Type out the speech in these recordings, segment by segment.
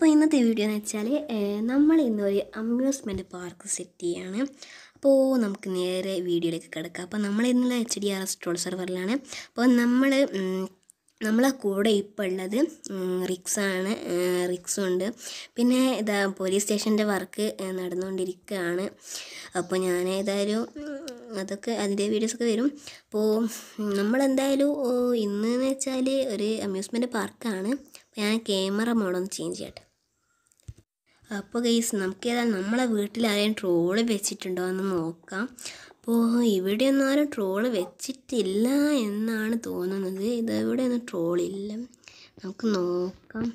അപ്പോൾ ഇന്നത്തെ വീഡിയോ എന്ന് വെച്ചാൽ നമ്മൾ ഇന്നൊരു അമ്യൂസ്മെന്റ് പാർക്ക് സെറ്റ് ചെയ്യാണ്. അപ്പോൾ നമുക്ക് നേരെ വീഡിയോയിലേക്ക് കിടക്കാം. അപ്പോൾ നമ്മൾ ഇന്നലെ H D R S troll സെർവറിലാണ് അപ്പോൾ നമ്മൾ നമ്മളെ കൂടെ ഇപ്പോൾ ഉള്ളത് റിക്സാണ് റിക്സും ഉണ്ട്. പിന്നെ ഇതാ പോലീസ് സ്റ്റേഷന്റെ വർക്ക് നടന്നുകൊണ്ടിരിക്കുകയാണ്. അപ്പോൾ ഞാൻ ഏതായാലും അതൊക്കെ അതിന്റെ വീഡിയോസൊക്കെ വരും. അപ്പോൾ നമ്മളെന്തായാലും ഇന്ന് എന്ന് വെച്ചാൽ ഒരു അമ്യൂസ്മെന്റ് പാർക്കാണ് അപ്പോൾ ഞാൻ ക്യാമറ മോഡൊന്ന് ചേഞ്ച് ചെയ്യട്ടെ. അപ്പോൾ ഗൈസ് നമുക്ക് ഏതായാലും നമ്മളെ വീട്ടിൽ ആരെയും ട്രോൾ വെച്ചിട്ടുണ്ടോ എന്ന് നോക്കാം. അപ്പോൾ ഇവിടെയൊന്നും ആരും ട്രോൾ വെച്ചിട്ടില്ല എന്നാണ് തോന്നുന്നത്. ഇതെവിടെ ഒന്നും ട്രോളില്ല നമുക്ക് നോക്കാം.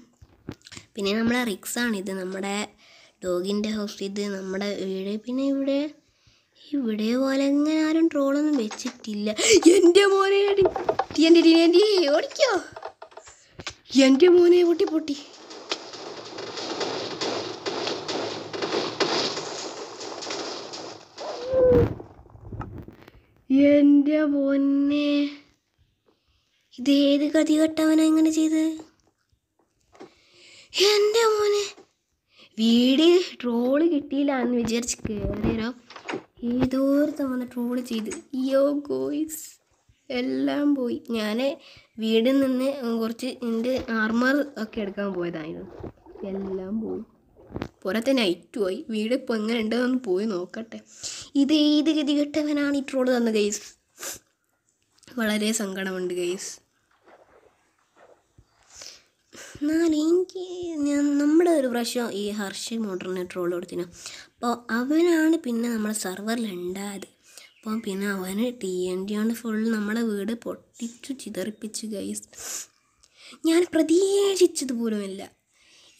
പിന്നെ നമ്മളെ റിക്സാണ് ഇത്. നമ്മുടെ ഡോഗിന്റെ ഹൗസ് ഇത്. നമ്മുടെ വീട്. പിന്നെ ഇവിടെ ഇവിടെ പോലെ ഇങ്ങനെ ആരും ട്രോളൊന്നും വെച്ചിട്ടില്ല. എന്റെ മോനെ ഓടിക്കോ. എന്റെ മോനെ പൊട്ടി പൊട്ടി. എന്റെ പൊന്നെ. ഇതേത് ഗതി കെട്ടവനാ ഇങ്ങനെ ചെയ്ത്? എന്റെ മോനെ. വീട് ട്രോൾ കിട്ടിയില്ല എന്ന് വിചാരിച്ച് കയറിയോ ഏതോരത്തം വന്ന് ട്രോൾ ചെയ്ത്. യോ ഗോയ്സ്. എല്ലാം പോയി. ഞാൻ വീടിൽ നിന്ന് കുറച്ച് എന്റെ ആർമർ ഒക്കെ എടുക്കാൻ പോയതായിരുന്നു. എല്ലാം പോയി. പുറത്തെ നൈറ്റ് പോയി വീട് ഇപ്പോൾ എങ്ങനെ ഉണ്ടെന്ന് പോയി നോക്കട്ടെ. ഇത് ഏത് ഗതി കെട്ടവനാണ് ഈ ട്രോൾ തന്ന ഗൈസ് വളരെ സങ്കടമുണ്ട് ഗൈസ് എനിക്ക് ഞാൻ നമ്മുടെ ഒരു പ്രാവശ്യം ഈ ഹർഷ മോട്ടറിനെ ട്രോൾ കൊടുത്തിനു. അപ്പോൾ അവനാണ് പിന്നെ നമ്മളെ സെർവറിൽ ഉണ്ടായത് അപ്പോൾ പിന്നെ അവന് ടി എൻ ടി കൊണ്ട് ഫുൾ നമ്മളെ വീട് പൊട്ടിച്ചു ചിതറിപ്പിച്ചു ഗൈസ് ഞാൻ പ്രതീക്ഷിച്ചത് പോലുമില്ല.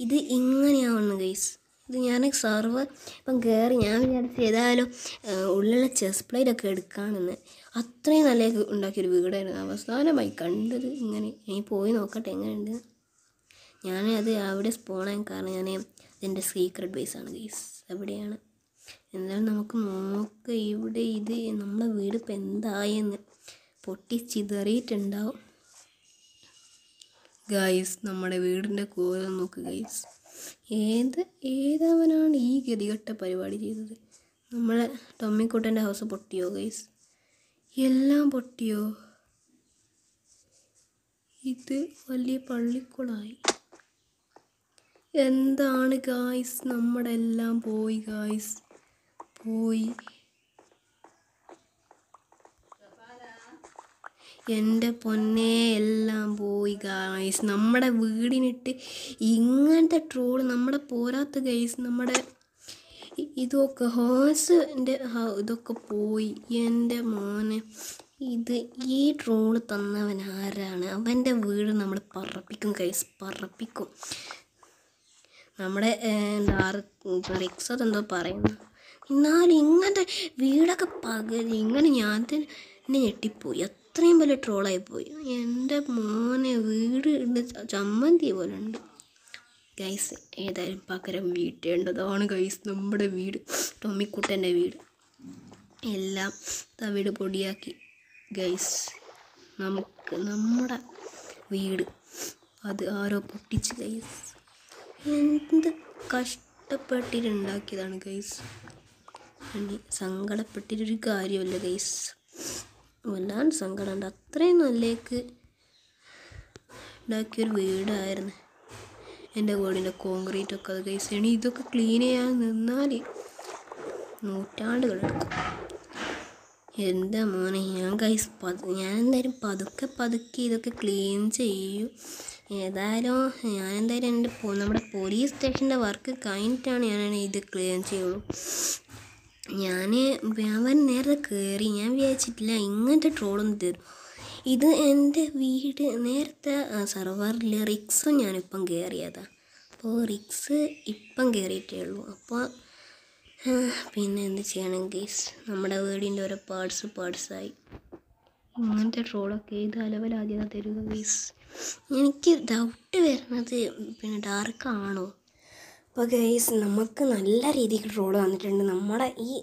ഇത് ഇങ്ങനെയാവുന്നു ഗൈസ്. ഇത് ഞാൻ സർവ് ഇപ്പം കയറി ഞാൻ വിചാരിച്ചു ഏതായാലും ഉള്ളിലെ ചെസ് പ്ലേറ്റ് ഒക്കെ എടുക്കാമെന്ന് അത്രയും നല്ല ഉണ്ടാക്കിയൊരു വീടായിരുന്നു. അവസാനമായി കണ്ടത് ഇങ്ങനെ. ഇനി പോയി നോക്കട്ടെ എങ്ങനെയുണ്ട്. ഞാൻ അത് അവിടെ സ്പോണാൻ കാരണം ഞാൻ ഇതിന്റെ സീക്രട്ട് ബേസ് ആണ് ഗൈസ്. എവിടെയാണ് എന്തായാലും നമുക്ക് നോക്കുക ഇവിടെ ഇത് നമ്മളെ വീട് ഇപ്പം എന്തായെന്ന് പൊട്ടി ചിതറിയിട്ടുണ്ടാവും ഗൈസ് നമ്മുടെ വീടിന്റെ കോലം നോക്ക് ഗൈസ് ഏത് ഏതവനാണ് ഈ ഗതികെട്ട പരിപാടി ചെയ്തത്? നമ്മളെ ടൊമ്മിക്കുട്ടന്റെ ഹൗസ് പൊട്ടിയോ ഗൈസ് എല്ലാം പൊട്ടിയോ? ഇത് വലിയ പള്ളിക്കുളമായി. എന്താണ് ഗായ്സ് നമ്മുടെ എല്ലാം പോയി ഗായ്സ് പോയി. എന്റെ പൊന്നെ എല്ലാം പോയി ഗായ്സ് നമ്മുടെ വീടിനിട്ട് ഇങ്ങനത്തെ ട്രോൾ നമ്മുടെ പോരാത്ത ഗൈസ് നമ്മുടെ ഇതൊക്കെ ഹോഴ്സിന്റെ ഇതൊക്കെ പോയി. എന്റെ മോനെ ഇത് ഈ ട്രോൾ തന്നവൻ ആരാണ്? അവന്റെ വീട് നമ്മൾ പറപ്പിക്കും ഗൈസ് പറപ്പിക്കും. നമ്മുടെ എന്താ റിക്സ് എന്തോ പറയുന്നു. എന്നാലും ഇങ്ങനത്തെ വീടൊക്കെ പകൽ ഇങ്ങനെ ഞാൻ തന്നെ ഞെട്ടിപ്പോയി. അത്രയും വലിയ ട്രോളായി പോയി. എന്റെ മോനെ വീട് ചമ്മന്തി പോലെ ഉണ്ട്. ഗൈസ് ഏതായാലും പകരം വീട്ടേണ്ടതാണ് ഗൈസ് നമ്മുടെ വീട് ടൊമ്മിക്കുട്ടന്റെ വീട്. എല്ലാം തവിട് വീട് പൊടിയാക്കി. ഗൈസ് നമുക്ക് നമ്മുടെ വീട് അത് ആരോ പൊട്ടിച്ച് ഗൈസ് എന്ത് കഷ്ടപ്പെട്ടിട്ടുണ്ടാക്കിയതാണ് ഗൈസ് സങ്കടപ്പെട്ടിട്ടൊരു കാര്യമല്ല ഗൈസ് വല്ലാണ്ട് സങ്കടമുണ്ട്. അത്രയും നല്ലേക്ക് ഉണ്ടാക്കിയൊരു വീടായിരുന്നു. എന്റെ വീടിന്റെ കോൺക്രീറ്റ് ഒക്കെ അത് കഴിച്ചാണ് ഇതൊക്കെ ക്ലീൻ ചെയ്യാൻ നിന്നാൽ നൂറ്റാണ്ടുകളെടുക്കും എന്താ മോനെ ഞാൻ കൈസ് ഞാൻ എന്തായാലും പതുക്കെ പതുക്കെ ഇതൊക്കെ ക്ലീൻ ചെയ്യും. ഏതായാലും ഞാൻ എന്തായാലും എന്റെ നമ്മുടെ പോലീസ് സ്റ്റേഷന്റെ വർക്ക് കഴിഞ്ഞിട്ടാണ് ഞാൻ ഇത് ക്ലീൻ ചെയ്യുള്ളൂ. ഞാൻ അവൻ നേരെ കയറി ഞാൻ വിചാരിച്ചിട്ടില്ല ഇങ്ങനത്തെ ട്രോളൊന്നും തരും ഇത് എന്റെ വീട് നേരത്തെ സെർവറിൽ റിക്സും ഞാനിപ്പം കയറിയതാണ് അപ്പോൾ റിക്സ് ഇപ്പം കയറിയിട്ടേ ഉള്ളൂ. അപ്പോൾ പിന്നെ എന്ത് ചെയ്യണം ഗേസ് നമ്മുടെ വീടിന്റെ ഓരോ പാർട്സ് പാർട്സായി ഇങ്ങനത്തെ ട്രോളൊക്കെ ഏത് അലവലാദ്യത തരുക ഗേസ് എനിക്ക് ഡൗട്ട് വരുന്നത് പിന്നെ ഡാർക്ക് ആണോ? അപ്പോൾ ഗൈസ് നമുക്ക് നല്ല രീതിക്ക് ട്രോൾ വന്നിട്ടുണ്ട്. നമ്മുടെ ഈ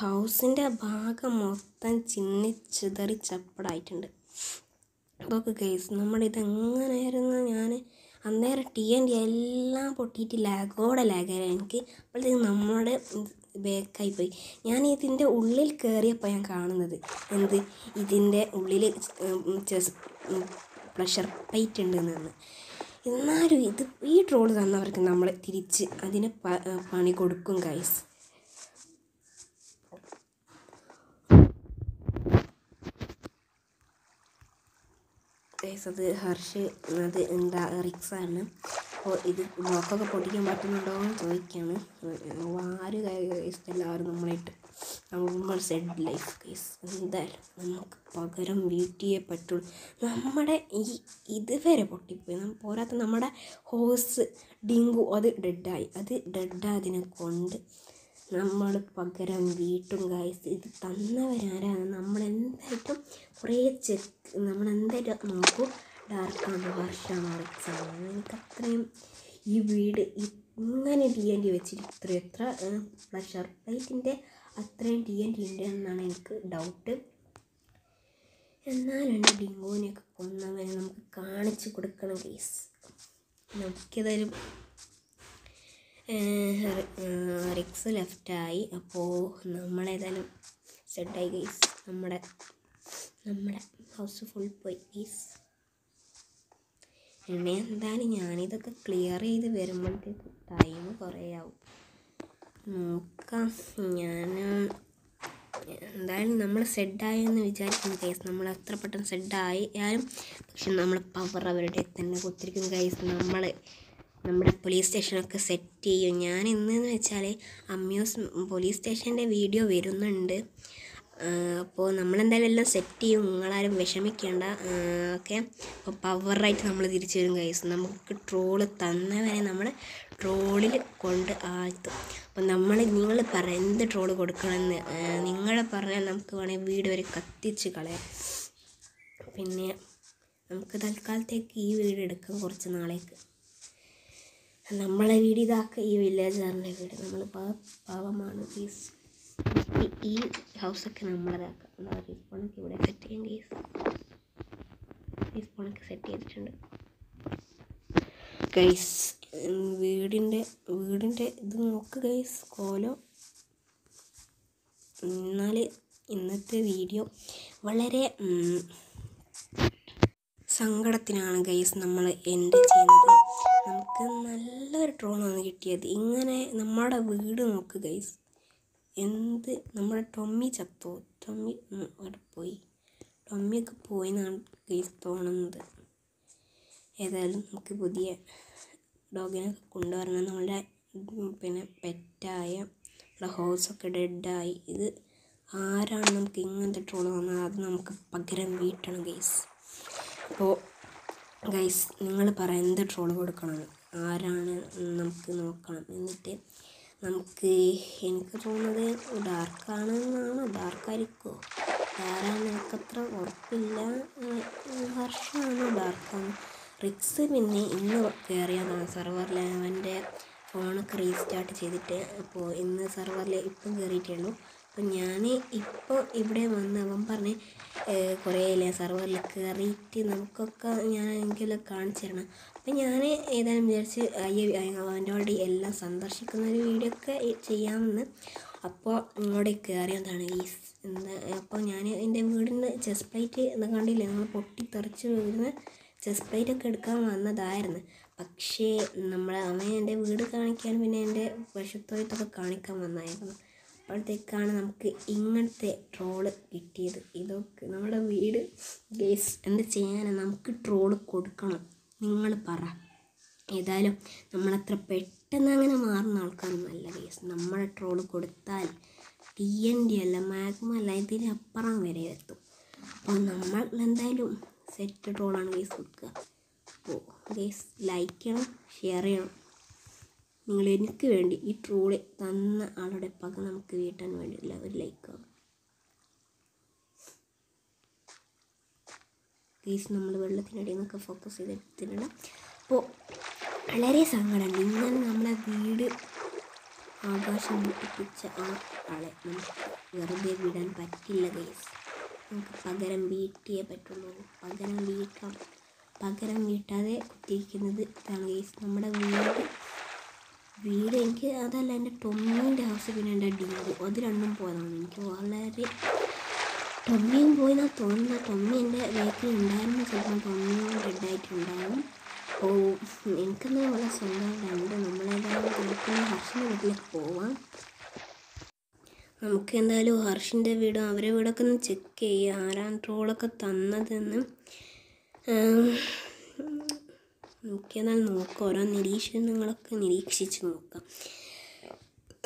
ഹൗസിന്റെ ഭാഗം മൊത്തം ചിന്നി ചിതറി ചപ്പടായിട്ടുണ്ട്. അപ്പോൾ ഗൈസ് നമ്മുടെ ഇതെങ്ങനെയായിരുന്നു? ഞാൻ അന്നേരം ടി എൻ ഡി എല്ലാം പൊട്ടിയിട്ട് ലാഗോടെ ലാഗായി. എനിക്ക് അപ്പോഴത്തേക്ക് നമ്മുടെ ബേക്കായി പോയി. ഞാൻ ഇതിന്റെ ഉള്ളിൽ കയറിയപ്പോൾ ഞാൻ കാണുന്നത് എന്ത്? ഇതിന്റെ ഉള്ളിൽ ചെസ് പ്രഷർ പ്ലേറ്റ് ഉണ്ടെന്നാണ് എന്നാലും ഇത് ഈ ട്രോൾ തന്നവർക്ക് നമ്മൾ തിരിച്ച് അതിന് പണി കൊടുക്കും ഗൈസ് അത് ഹർഷ് അത് എന്താ റിക്സാണ്. അപ്പോൾ ഇത് ബ്ലോക്കൊക്കെ പൊട്ടിക്കാൻ പറ്റുന്നുണ്ടോ എന്ന് ചോദിക്കുകയാണ് ആര് ഗൈസ് എല്ലാവരും നമ്മളായിട്ട് നമ്മൾ സെഡ് ലൈഫ് കേസ് എന്തായാലും നമുക്ക് പകരം വീട്ടിയേ പറ്റുള്ളൂ. നമ്മുടെ ഈ ഇതുവരെ പൊട്ടിപ്പോയി. പോരാത്ത നമ്മുടെ ഹോസ് ഡിങ്കു അത് ഡെഡായി അത് ഡെഡായതിനെ കൊണ്ട് നമ്മൾ പകരം വീട്ടും ഗായ്സ് ഇത് തന്നവരാരാണ്. നമ്മളെന്തായിട്ടും കുറേ ചെക്ക് നമ്മളെന്തായിട്ടും നോക്കൂ. ഡാർക്കാണ് വർഷമാണ് റിക്സാണ് എനിക്ക് അത്രയും ഈ വീട് ഇങ്ങനെ ഡി എൻ ഡി ഇത്ര എത്ര പ്രഷർ പ്ലേറ്റിന്റെ അത്രയും ടി എൻ ടി ഉണ്ട് എന്നാണ് എനിക്ക് ഡൗട്ട് എന്നാലും എന്റെ ഡിങ്കോനെയൊക്കെ കൊന്നവരെ നമുക്ക് കാണിച്ചു കൊടുക്കണം കേസ് നമുക്കേതായാലും റിക്സ് ലെഫ്റ്റായി അപ്പോൾ നമ്മളേതായാലും സെറ്റായി ഗൈസ് നമ്മുടെ നമ്മുടെ ഹൗസ് ഫുൾ പോയി ഗൈസ് എന്നെ എന്തായാലും ഞാനിതൊക്കെ ക്ലിയർ ചെയ്ത് വരുമ്പോഴത്തേക്ക് ടൈം കുറേ ആവും. നോക്കാം. ഞാൻ എന്തായാലും നമ്മൾ സെഡായെന്ന് വിചാരിക്കുന്നു കേസ് നമ്മൾ എത്ര പെട്ടെന്ന് സെഡായി ആയാലും പക്ഷെ നമ്മൾ പവർ അവരുടെ തന്നെ കൊടുത്തിരിക്കുന്നു കേസ് നമ്മൾ നമ്മുടെ പോലീസ് സ്റ്റേഷനൊക്കെ സെറ്റ് ചെയ്യും. ഞാൻ ഇന്നെന്ന് വെച്ചാൽ അമ്യൂസ് പോലീസ് സ്റ്റേഷന്റെ വീഡിയോ വരുന്നുണ്ട്. അപ്പോൾ നമ്മളെന്തായാലും എല്ലാം സെറ്റ് ചെയ്യും. നിങ്ങളാരും വിഷമിക്കേണ്ട. ഓക്കെ? അപ്പോൾ പവറായിട്ട് നമ്മൾ തിരിച്ചു വരും കൈസ് നമുക്ക് ട്രോൾ തന്നവരെ നമ്മൾ ട്രോളിൽ കൊണ്ട് ആഴ്ത്തും. അപ്പം നമ്മൾ നിങ്ങൾ പറ എന്ത് ട്രോൾ കൊടുക്കണമെന്ന് നിങ്ങളെ പറഞ്ഞാൽ നമുക്ക് വേണമെങ്കിൽ വീട് വരെ കത്തിച്ച് കളയാം. പിന്നെ നമുക്ക് തൽക്കാലത്തേക്ക് ഈ വീട് എടുക്കാം കുറച്ച് നാളേക്ക്. നമ്മളെ വീട് ഇതാക്കുക ഈ വില്ലേജാറിന്റെ വീട്. നമ്മൾ പാവമാണ്. പ്ലീസ് ഈ ഹൗസൊക്കെ നമ്മളതാക്കാം. എന്താ റീസ്പോണൊക്കെ ഇവിടെ സെറ്റ് ചെയ്യാൻ കേസ് റീസ്പോണൊക്കെ സെറ്റ് ചെയ്തിട്ടുണ്ട്. ഗൈസ് വീടിന്റെ വീടിന്റെ ഇത് നോക്ക് ഗൈസ് കോലോ. എന്നാൽ ഇന്നത്തെ വീഡിയോ വളരെ സങ്കടത്തിനാണ് ഗൈസ് നമ്മൾ എന്റെ ചെയ്യുന്നത്. നമുക്ക് നല്ലൊരു ട്രോളാണ് കിട്ടിയത്. ഇങ്ങനെ നമ്മുടെ വീട് നോക്ക് ഗൈസ് എന്ത് നമ്മുടെ ടൊമ്മി ചത്തോ? ടൊമ്മി അവിടെ പോയി. ടൊമ്മിയൊക്കെ പോയി എന്നാണ് ഗൈസ് തോന്നുന്നത്. ഏതായാലും നമുക്ക് പുതിയ ഡോഗിനെ കൊണ്ടുവരണം നമ്മളുടെ പിന്നെ പെറ്റായ നമ്മുടെ ഹോഴ്സൊക്കെ ഡെഡായി. ഇത് ആരാണ് നമുക്ക് ഇങ്ങനത്തെ ട്രോൾ വന്നത് അത് നമുക്ക് പകരം വീട്ടണം ഗൈസ് അപ്പോൾ ഗൈസ് നിങ്ങൾ പറ എന്ത് ട്രോൾ കൊടുക്കണം? ആരാണ് നമുക്ക് നോക്കണം? എന്നിട്ട് നമുക്ക് എനിക്ക് തോന്നുന്നത് ഡാർക്കാണെന്നാണ്? ഡാർക്കായിരിക്കുമോ ആരാണ് എനിക്കത്ര ഉറപ്പില്ല. വർഷമാണ് ഡാർക്കാണ്? റിക്സ് പിന്നെ ഇന്ന് കയറിയതാണ് സെർവറിൽ അവന്റെ ഫോണൊക്കെ റീസ്റ്റാർട്ട് ചെയ്തിട്ട് അപ്പോൾ ഇന്ന് സെർവറിൽ ഇപ്പം കയറിയിട്ടേ ഉള്ളൂ അപ്പം ഞാൻ ഇപ്പോൾ ഇവിടെ വന്ന് അവൻ പറഞ്ഞ് കുറേ ഇല്ലേ സെർവറിൽ കയറിയിട്ട് നമുക്കൊക്കെ ഞാൻ എങ്കിലും കാണിച്ചു തരണം. അപ്പം ഞാൻ ഏതായാലും വിചാരിച്ച് അവന്റെ ഓൾറെഡി എല്ലാം സന്ദർശിക്കുന്ന ഒരു വീഡിയോ ഒക്കെ ചെയ്യാമെന്ന്. അപ്പോൾ ഇങ്ങോട്ട് കയറിയതാണ് ഈ എന്താ അപ്പോൾ ഞാൻ എന്റെ വീടിന്റെ ചെസ്റ്റ് പ്ലേറ്റ് കണ്ടില്ലേ? നമ്മൾ പൊട്ടിത്തെറിച്ച് വീഴുന്ന ഒക്കെ എടുക്കാൻ വന്നതായിരുന്നു. പക്ഷേ നമ്മൾ അവൻ എന്റെ വീട് കാണിക്കാൻ പിന്നെ എന്റെ പശുത്തൊഴുത്തൊക്കെ കാണിക്കാൻ വന്നായിരുന്നു. അപ്പോഴത്തേക്കാണ് നമുക്ക് ഇങ്ങനത്തെ ട്രോൾ കിട്ടിയത്. ഇതൊക്കെ നമ്മുടെ വീട്. ഗേസ് എന്ത് ചെയ്യാനാണ് നമുക്ക് ട്രോൾ കൊടുക്കണം. നിങ്ങൾ പറ. ഏതായാലും നമ്മളത്ര പെട്ടെന്ന് അങ്ങനെ മാറുന്ന ആൾക്കാരൊന്നുമല്ല ഗേസ് നമ്മളെ ട്രോൾ കൊടുത്താൽ ടി എൻ ഡി അല്ല മാഗ്മ അല്ല ഇതിനപ്പുറം വരെ എത്തും. അപ്പോൾ നമ്മൾ എന്തായാലും സെറ്റ് ട്രോളാണ് ഗേസ് കൊടുക്കുക അപ്പോൾ ഗേസ് ലൈക്ക് ചെയ്യണം ഷെയർ ചെയ്യണം. നിങ്ങൾ എനിക്ക് വേണ്ടി ഈ ട്രോൾ തന്ന ആളുടെ പക നമുക്ക് വീട്ടാൻ വേണ്ടി ഒരു ലൈക്ക് ആവും ഗേസ് നമ്മൾ വെള്ളത്തിനടിയിൽ നിന്നൊക്കെ ഫോക്കസ് ചെയ്തിട്ടുണ്ട് അപ്പോൾ വളരെ സങ്കടമുണ്ട് ഇങ്ങനെ നമ്മളെ വീട് ആകാശം മുട്ടിപ്പിച്ച ആ ആളെ നമുക്ക് വെറുതെ വിടാൻ പറ്റില്ല ഗൈസ് നമുക്ക് പകരം വീട്ടിയേ പറ്റുള്ളൂ. പകരം വീട്ടാം. പകരം വീട്ടാതെ കുത്തിയിരിക്കുന്നത് ഇതാണ് ഗൈസ് നമ്മുടെ വീട് വീട് എനിക്ക് അതല്ല എന്റെ ടൊമ്മീന്റെ ഹൗസ് പിന്നെ എന്റെ ഡിങ്കു അത് രണ്ടും പോയതാണ്. എനിക്ക് വളരെ ടൊമ്മിയും പോയി എന്നാ തോന്നുന്നത്. ടൊമ്മി എന്റെ വീട്ടിൽ ഉണ്ടായിരുന്നു. ചിലപ്പോൾ ടൊമ്മിയും ഡെഡായിട്ടുണ്ടാകും അപ്പോൾ നമ്മളെ വളരെ സ്വന്തമായിട്ടുണ്ട് നമ്മളേതായാലും കൊടുക്കുന്ന ഹർഷിന്റെ വീട്ടിലേക്ക് പോവാം. നമുക്ക് എന്തായാലും ഹർഷിന്റെ വീടും അവരെ വീടൊക്കെ ഒന്ന് ചെക്ക് ചെയ്യുക ആരാണ് ട്രോളൊക്കെ തന്നതെന്ന്. ഉം, നമുക്ക് എന്നാൽ നോക്കാം. ഓരോ നിരീക്ഷണങ്ങളൊക്കെ നിരീക്ഷിച്ച് നോക്കാം.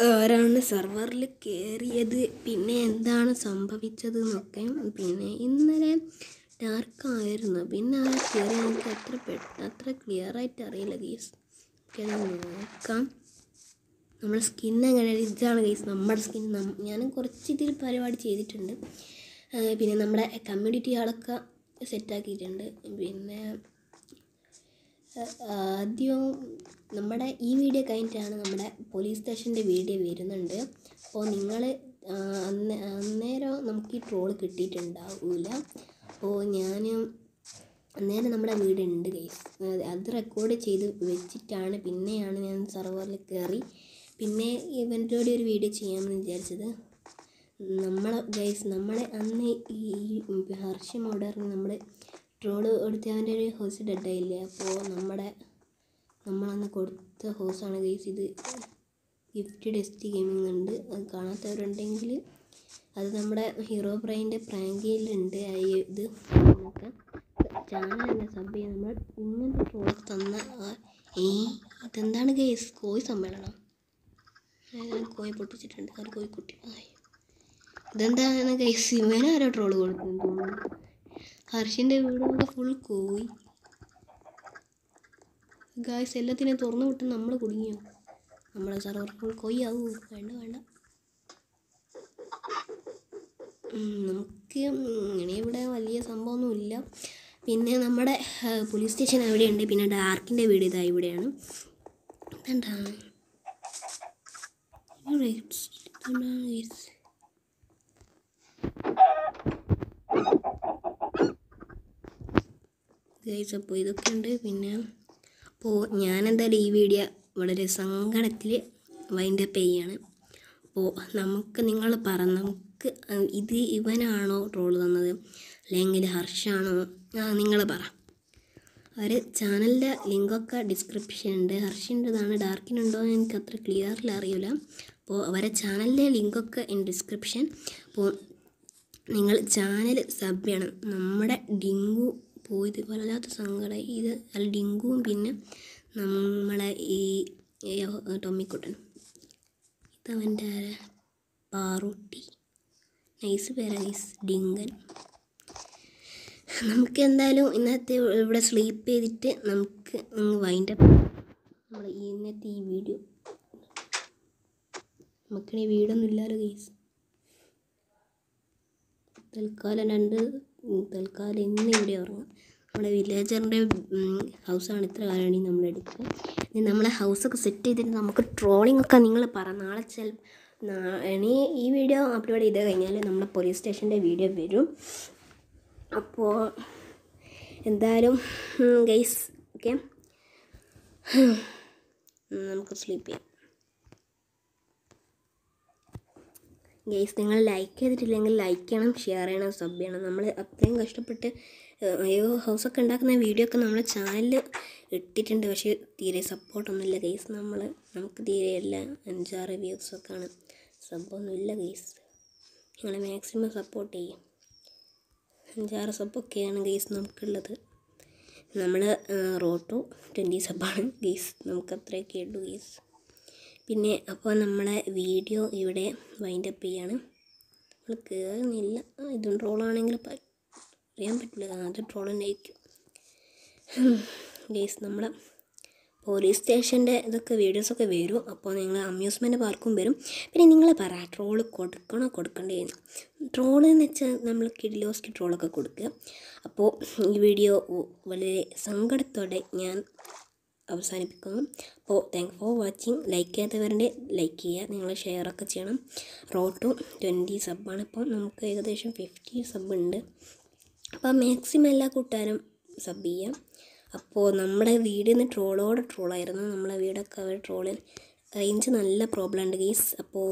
ആരാണ് സെർവറിൽ കയറിയത് പിന്നെ എന്താണ് സംഭവിച്ചത് എന്നൊക്കെ പിന്നെ ഇന്നലെ ഡാർക്കായിരുന്നു പിന്നെ ആ കയറി എനിക്ക് അത്ര പെട്ട അത്ര ക്ലിയർ ആയിട്ട് അറിയില്ല ഗീസ് നോക്കാം. നമ്മുടെ സ്കിൻ എങ്ങനെ ഇതാണ് ഗൈസ് നമ്മുടെ സ്കിൻ ഞാൻ കുറച്ച് ഇതിൽ പരിപാടി ചെയ്തിട്ടുണ്ട്. പിന്നെ നമ്മുടെ കമ്മ്യൂണിറ്റി ആളൊക്കെ സെറ്റാക്കിയിട്ടുണ്ട് പിന്നെ ആദ്യം നമ്മുടെ ഈ വീഡിയോ കഴിഞ്ഞിട്ടാണ് നമ്മുടെ പോലീസ് സ്റ്റേഷന്റെ വീഡിയോ വരുന്നുണ്ട്. അപ്പോൾ നിങ്ങൾ അന്ന് അന്നേരം നമുക്ക് ഈ ട്രോൾ കിട്ടിയിട്ടുണ്ടാവില്ല അപ്പോൾ ഞാൻ അന്നേരം നമ്മുടെ വീടുണ്ട് ഗൈസ് അത് റെക്കോർഡ് ചെയ്ത് വെച്ചിട്ടാണ് പിന്നെയാണ് ഞാൻ സെർവറിൽ കയറി പിന്നെ ഇവന്റോടെ ഒരു വീഡിയോ ചെയ്യാമെന്ന് വിചാരിച്ചത്. നമ്മളെ ഗൈസ് നമ്മളെ അന്ന് ഈ ഹർഷ മോഡറിന് നമ്മൾ ട്രോൾ കൊടുത്ത അവന്റെ ഒരു ഹോസ് ഡെഡായില്ലേ അപ്പോൾ നമ്മുടെ നമ്മളന്ന് കൊടുത്ത ഹോസാണ് ഗൈസ് ഇത് ഗിഫ്റ്റ് ഡെസ്റ്റി ഗെയിമിംഗ് ഉണ്ട് അത് കാണാത്തവരുണ്ടെങ്കിൽ അത് നമ്മുടെ ഹീറോ ബ്രൈന്റെ പ്രാങ്കിയിലുണ്ട്. ആ ഇത് നമുക്ക് ചാനൽ തന്നെ സബ് ചെയ്യാൻ നമ്മൾ ഇങ്ങനത്തെ ട്രോൾ തന്ന ഏ ഇതെന്താണ് ഗൈസ് കോഴി സമ്മേളനം. കോഴി പൊട്ടിച്ചിട്ടുണ്ട്. ഒരു കോഴിക്കുട്ടി കുട്ടി. ഇതെന്താണ് ഗൈസ് ഇവനാരോ ട്രോൾ കൊടുക്കുന്നു തോന്നുന്നു. ഹർഷിന്റെ വീട് ഫുൾ കോയി ഗായ്സ് എല്ലാത്തിനെ തുറന്നു വിട്ട് നമ്മൾ കുടുങ്ങിയോ? നമ്മളെ സർവർ ഫുൾ കൊയ്യ വേണ്ട വേണ്ട. നമുക്ക് ഇങ്ങനെ ഇവിടെ വലിയ സംഭവമൊന്നുമില്ല പിന്നെ നമ്മുടെ പോലീസ് സ്റ്റേഷൻ അവിടെയുണ്ട്. പിന്നെ ഡാർക്കിന്റെ വീട് ഇതാ ഇവിടെയാണ്. ഇതെന്താണ് ഇവിടെ ഇതെന്താണ് guys? ഗൈസ് അപ്പോൾ ഇതൊക്കെ ഉണ്ട്. പിന്നെ അപ്പോൾ ഞാനെന്തായാലും ഈ വീഡിയോ വളരെ സങ്കടത്തിൽ വൈൻഡ് അപ്പ് ചെയ്യാണ്. അപ്പോൾ നമുക്ക് നിങ്ങൾ പറ നമുക്ക് ഇത് ഇവനാണോ റോൾ തന്നത്? അല്ലെങ്കിൽ ഹർഷാണോ? നിങ്ങൾ പറ. അവർ ചാനലിന്റെ ലിങ്കൊക്കെ ഡിസ്ക്രിപ്ഷൻ ഉണ്ട്. ഹർഷിന്റെതാണ്. ഡാർക്കിനുണ്ടോ എന്ന് എനിക്ക് അത്ര ക്ലിയറിൽ അറിയില്ല. അപ്പോൾ അവരെ ചാനലിന്റെ ലിങ്കൊക്കെ ഇൻ ഡിസ്ക്രിപ്ഷൻ. അപ്പോൾ നിങ്ങൾ ചാനൽ സബ് ചെയ്യണം. നമ്മുടെ ഡിങ്കു പോയത് വല്ലാത്ത സങ്കടം ഇത് അല്ല ഡിങ്കുവും പിന്നെ നമ്മളെ ഈ ടൊമ്മിക്കുട്ടൻ. ഇതവന്റെ പാറൂട്ടി. നൈസ് പേരാ നൈസ് ഡിങ്കൻ. നമുക്ക് എന്തായാലും ഇന്നത്തെ ഇവിടെ സ്ലീപ്പ് ചെയ്തിട്ട് നമുക്ക് വൈൻഡ് അപ്പ് ഇന്നത്തെ ഈ വീഡിയോ നമുക്കിനി വീടൊന്നും ഇല്ലല്ലോ ഗൈസ് തൽക്കാലം രണ്ട് തൽക്കാലം ഇന്ന് ഇവിടെ ഉറങ്ങാം. നമ്മുടെ വില്ലേജറിന്റെ ഹൗസാണ് ഇത്ര കാലമാണ് നമ്മൾ എടുക്കുക. ഇനി നമ്മളെ ഹൗസൊക്കെ സെറ്റ് ചെയ്തിട്ട് നമുക്ക് ട്രോളിംഗ് ഒക്കെ നിങ്ങൾ പറ. നാളെ ചില ഇനി ഈ വീഡിയോ അപ്ലോഡ് ചെയ്ത് കഴിഞ്ഞാൽ നമ്മുടെ പോലീസ് സ്റ്റേഷന്റെ വീഡിയോ വരും. അപ്പോൾ എന്തായാലും ഗൈസ് ഓക്കെ നമുക്ക് സ്ലീപ്പ് ചെയ്യാം. ഗൈസ് നിങ്ങൾ ലൈക്ക് ചെയ്തിട്ടില്ലെങ്കിൽ ലൈക്ക് ചെയ്യണം ഷെയർ ചെയ്യണം സബ് ചെയ്യണം. നമ്മൾ അത്രയും കഷ്ടപ്പെട്ട് അയ്യോ ഹൗസൊക്കെ ഉണ്ടാക്കുന്ന വീഡിയോ ഒക്കെ നമ്മുടെ ചാനലിൽ ഇട്ടിട്ടുണ്ട്. പക്ഷേ തീരെ സപ്പോർട്ടൊന്നുമില്ല ഗൈസ് നമ്മൾ നമുക്ക് തീരെ ഇല്ല. അഞ്ചാറ് വ്യൂസൊക്കെയാണ് സബ്ബൊന്നുമില്ല ഗൈസ് നിങ്ങൾ മാക്സിമം സപ്പോർട്ട് ചെയ്യും. അഞ്ചാറ് സബ്ബൊക്കെയാണ് ഗെയ്സ് നമുക്കുള്ളത്. നമ്മൾ റോട്ടോ ട്വന്റി സബ്ബാണ് ഗെയ്സ് നമുക്ക് അത്രയൊക്കെ ഉള്ളൂ ഗെയ്സ് പിന്നെ അപ്പോൾ നമ്മളെ വീഡിയോ ഇവിടെ വൈൻഡ് അപ്പ് ചെയ്യാണ് നമ്മൾ കയറുന്നില്ല ഇതും ട്രോളാണെങ്കിൽ അറിയാൻ പറ്റില്ല. അത് ട്രോൾ തന്നെ ആയിരിക്കും ഗെയ്സ് നമ്മളെ പോലീസ് സ്റ്റേഷന്റെ ഇതൊക്കെ വീഡിയോസൊക്കെ വരും. അപ്പോൾ നിങ്ങൾ അമ്യൂസ്മെന്റ് പാർക്കും വരും. പിന്നെ നിങ്ങൾ പറ ട്രോൾ കൊടുക്കണോ? കൊടുക്കണ്ടേന്ന്. ട്രോൾ എന്ന് വെച്ചാൽ നമ്മൾ കിഡിലോസ്ക്ക് ട്രോളൊക്കെ കൊടുക്കുക. അപ്പോൾ ഈ വീഡിയോ വളരെ സങ്കടത്തോടെ ഞാൻ അവസാനിപ്പിക്കുന്നു. അപ്പോൾ താങ്ക് ഫോർ വാച്ചിങ് ലൈക്ക് ചെയ്യാത്തവരുടെ ലൈക്ക് ചെയ്യുക. നിങ്ങൾ ഷെയറൊക്കെ ചെയ്യണം. റോട്ടും ട്വന്റി സബ്ബാണ് ഇപ്പോൾ നമുക്ക് ഏകദേശം ഫിഫ്റ്റി സബ് ഉണ്ട്. അപ്പോൾ മാക്സിമം എല്ലാ കൂട്ടുകാരും സബ് ചെയ്യാം. അപ്പോൾ നമ്മുടെ വീഡിയോ നിന്ന് ട്രോളോട് ട്രോളായിരുന്നു. നമ്മളെ വീടൊക്കെ ട്രോളിൽ റേഞ്ച് നല്ല പ്രോബ്ലം ഉണ്ട് ഗീസ് അപ്പോൾ